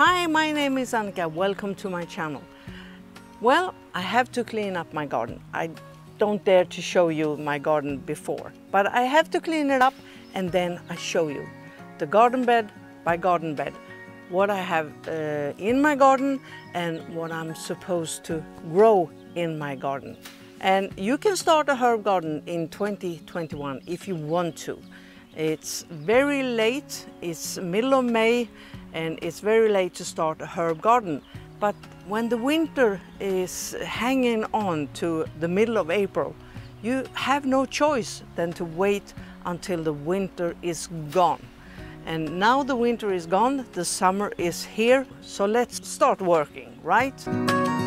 Hi, my name is Annika. Welcome to my channel. Well, I have to clean up my garden. I don't dare to show you my garden before, but I have to clean it up and then I show you the garden bed by garden bed, what I have uh, in my garden and what I'm supposed to grow in my garden. And you can start a herb garden in 2021 if you want to. It's very late, it's middle of May, and it's very late to start a herb garden. But when the winter is hanging on to the middle of April, you have no choice than to wait until the winter is gone. And now the winter is gone, the summer is here, so let's start working, right?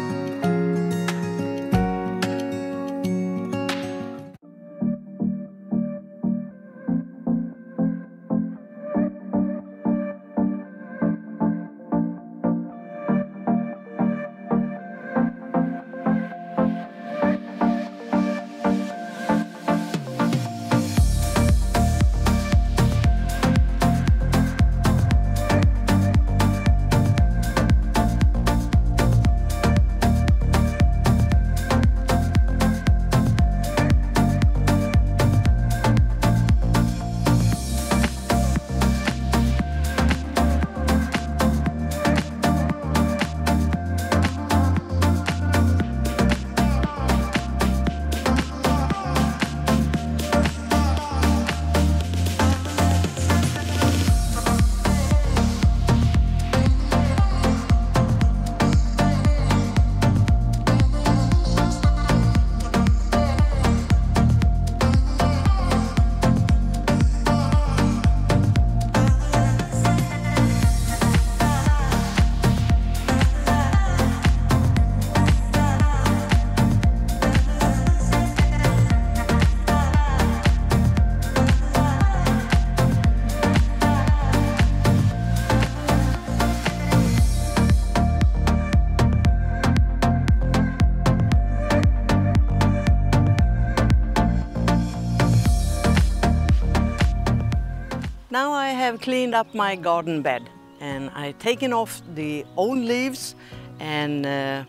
Have cleaned up my garden bed and I've taken off the old leaves and uh,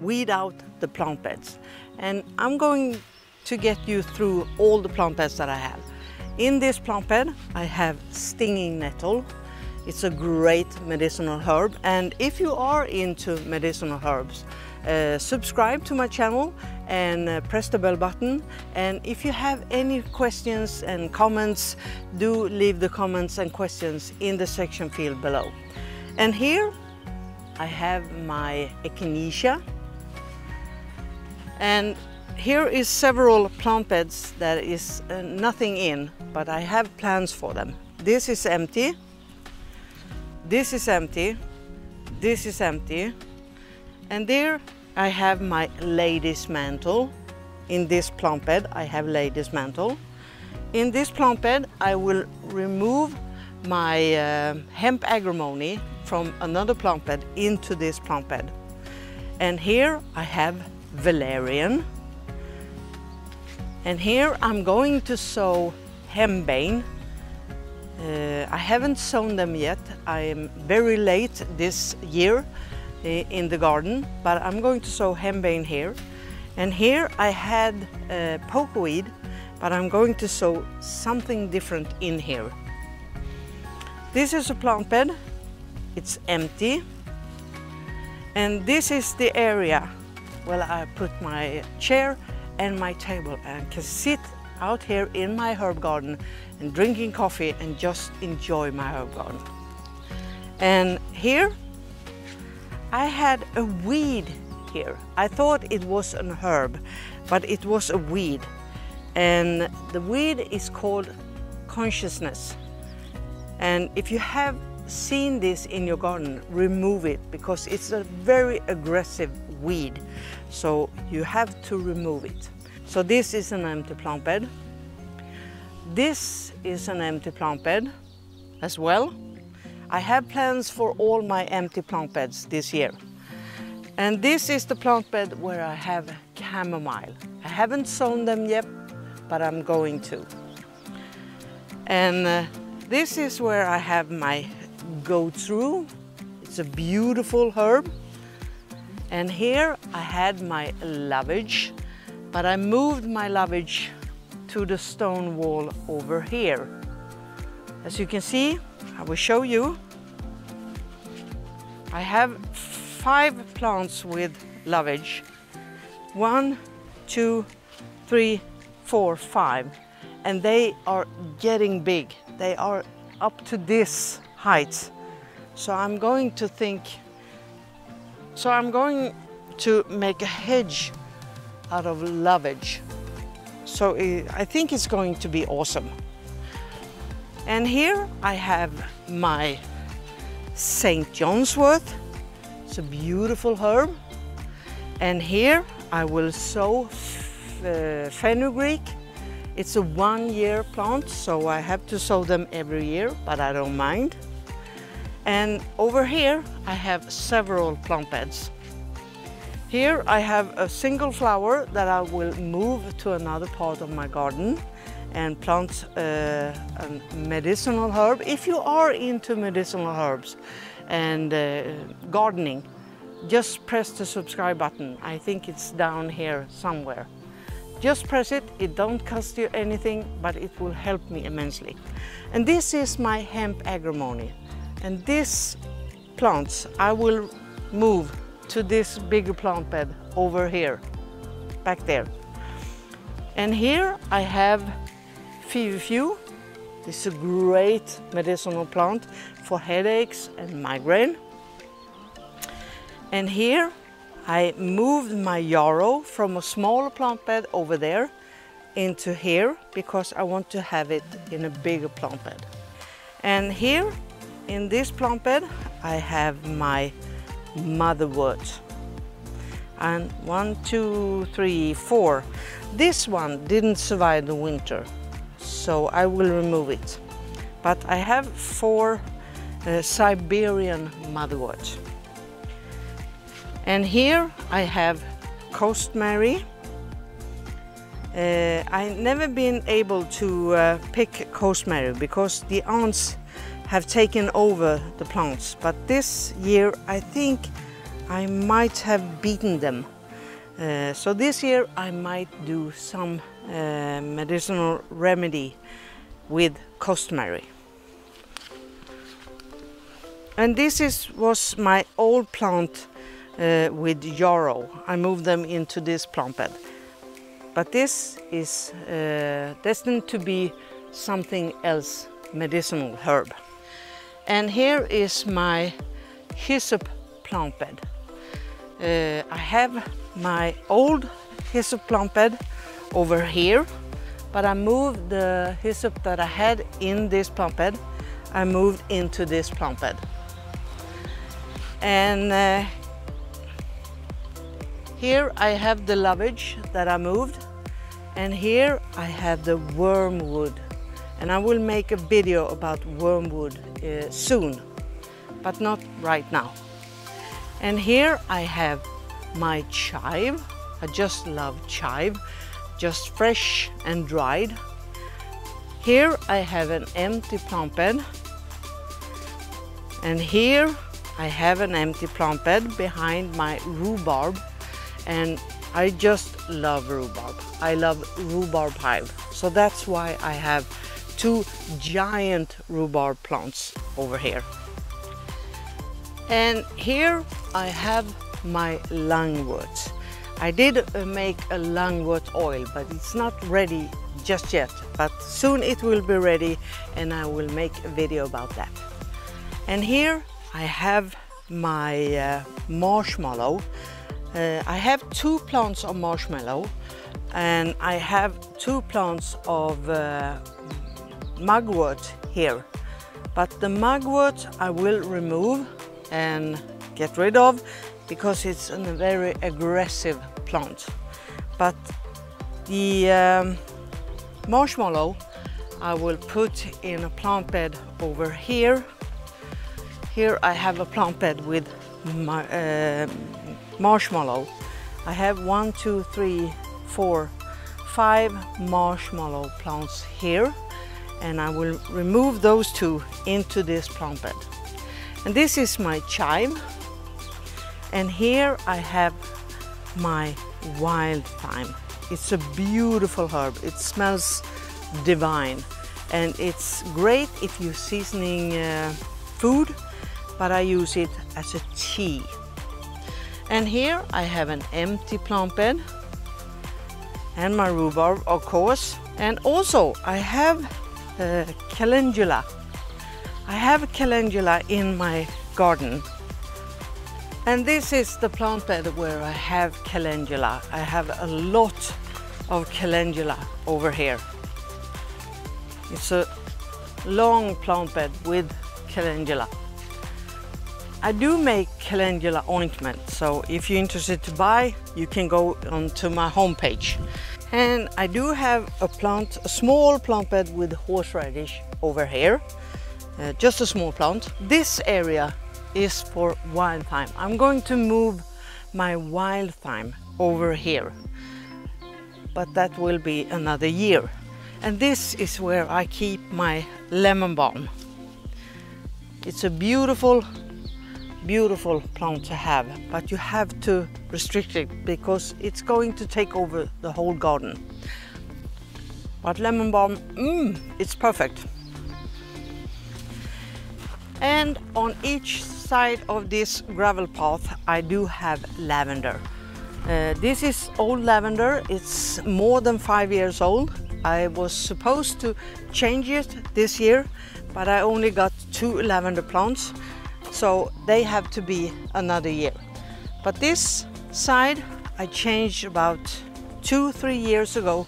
weed out the plant beds. And I'm going to get you through all the plant beds that I have. In this plant bed I have stinging nettle. It's a great medicinal herb and if you are into medicinal herbs, uh, subscribe to my channel and uh, press the bell button. And if you have any questions and comments, do leave the comments and questions in the section field below. And here I have my echinacea. And here is several plant beds that is uh, nothing in, but I have plans for them. This is empty. This is empty. This is empty. And there I have my lady's mantle. In this plant bed, I have lady's mantle. In this plant bed, I will remove my uh, hemp agrimony from another plant bed into this plant bed. And here I have valerian. And here I'm going to sow henbane. Uh, I haven't sown them yet. I am very late this year in the garden, but I'm going to sow henbane here. And here I had uh, pokeweed, but I'm going to sow something different in here. This is a plant bed. It's empty. And this is the area where I put my chair and my table and can sit out here in my herb garden and drinking coffee and just enjoy my herb garden. And here I had a weed here. I thought it was an herb, but it was a weed. And the weed is called closeness. And if you have seen this in your garden, remove it because it's a very aggressive weed. So you have to remove it. So this is an empty plant bed. This is an empty plant bed as well. I have plans for all my empty plant beds this year. And this is the plant bed where I have chamomile. I haven't sown them yet, but I'm going to. And uh, this is where I have my go-through. It's It's a beautiful herb. And here I had my lovage, but I moved my lovage to the stone wall over here. As you can see, I will show you. I have five plants with lovage. One, two, three, four, five. And they are getting big. They are up to this height. So I'm going to think, so I'm going to make a hedge out of lovage. So I think it's going to be awesome. And here I have my St. John's wort. It's a beautiful herb. And here I will sow uh, fenugreek. It's a one year plant, so I have to sow them every year, but I don't mind. And over here I have several plant beds. Here I have a single flower that I will move to another part of my garden and plant uh, a medicinal herb. If you are into medicinal herbs and uh, gardening, just press the subscribe button. I think it's down here somewhere. Just press it, it don't cost you anything, but it will help me immensely. And this is my hemp agrimony. And these plants I will move to this bigger plant bed over here, back there. And here I have Feverfew. Is a great medicinal plant for headaches and migraine. And here I moved my yarrow from a smaller plant bed over there into here because I want to have it in a bigger plant bed. And here in this plant bed I have my motherwort. And one, two, three, four. This one didn't survive the winter, so I will remove it. But I have four uh, Siberian motherwort. And here I have Costmary. Uh, I never been able to uh, pick Costmary because the ants have taken over the plants. But this year I think I might have beaten them. Uh, so this year I might do some uh, medicinal remedy with Costmary. And this is was my old plant uh, with yarrow. I moved them into this plant bed. But this is uh, destined to be something else, medicinal herb. And here is my hyssop plant bed. Uh, I have my old hyssop plant bed over here, but I moved the hyssop that I had in this plant bed, I moved into this plant bed. And uh, here I have the lovage that I moved, and here I have the wormwood and I will make a video about wormwood uh, soon, but not right now. And here I have my chive. I just love chive, just fresh and dried. Here I have an empty plant bed. And here I have an empty plant bed behind my rhubarb. And I just love rhubarb. I love rhubarb hive. So that's why I have two giant rhubarb plants over here. And here I have my lungwort. I did uh, make a lungwort oil, but it's not ready just yet. But soon it will be ready and I will make a video about that. And here I have my uh, marshmallow. Uh, I have two plants of marshmallow and I have two plants of uh, mugwort here. But the mugwort I will remove and get rid of because it's a very aggressive plant. But the um, marshmallow I will put in a plant bed over here. Here I have a plant bed with my, uh, marshmallow. I have one, two, three, four, five marshmallow plants here and I will remove those two into this plant bed. And this is my chive. And here I have my wild thyme. It's a beautiful herb. It smells divine. And it's great if you're seasoning uh, food, but I use it as a tea. And here I have an empty plant bed and my rhubarb, of course. And also I have uh, calendula. I have a calendula in my garden. And this is the plant bed where I have calendula. I have a lot of calendula over here. It's a long plant bed with calendula. I do make calendula ointment, so if you're interested to buy, you can go onto my homepage. And I do have a plant, a small plant bed with horseradish over here, uh, just a small plant. This area is for wild thyme. I'm going to move my wild thyme over here, but that will be another year. And this is where I keep my lemon balm. It's a beautiful beautiful plant to have, but you have to restrict it because it's going to take over the whole garden. But lemon balm, mmm, it's perfect. And on each side of this gravel path, I do have lavender. Uh, this is old lavender, it's more than five years old. I was supposed to change it this year, but I only got two lavender plants so they have to be another year. But this side I changed about two, three years ago.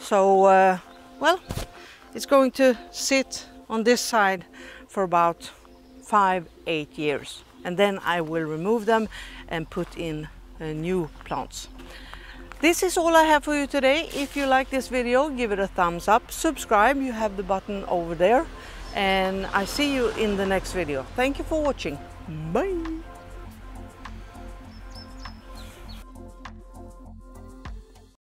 So, uh, well, it's going to sit on this side for about five, eight years. And then I will remove them and put in uh, new plants. This is all I have for you today. If you like this video, give it a thumbs up. Subscribe, you have the button over there and I see you in the next video. Thank you for watching. Bye!